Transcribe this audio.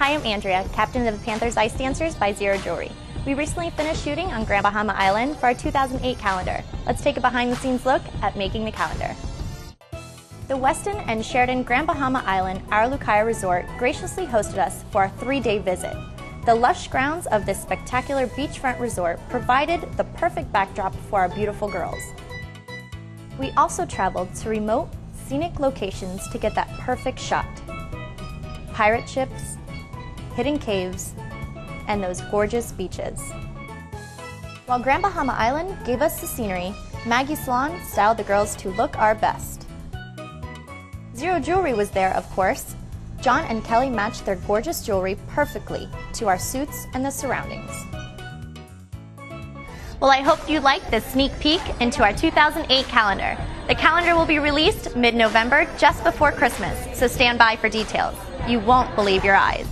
Hi, I'm Andrea, captain of the Panthers Ice Dancers by Sziro Jewelry. We recently finished shooting on Grand Bahama Island for our 2008 calendar. Let's take a behind the scenes look at making the calendar. The Westin and Sheraton Grand Bahama Island Our Lucaya Resort graciously hosted us for our three day visit. The lush grounds of this spectacular beachfront resort provided the perfect backdrop for our beautiful girls. We also traveled to remote, scenic locations to get that perfect shot. Pirate ships, hidden caves, and those gorgeous beaches. While Grand Bahama Island gave us the scenery, Maggie Salon styled the girls to look our best. Sziro Jewelry was there, of course. John and Kelly matched their gorgeous jewelry perfectly to our suits and the surroundings. Well, I hope you liked this sneak peek into our 2008 calendar. The calendar will be released mid-November, just before Christmas, so stand by for details. You won't believe your eyes.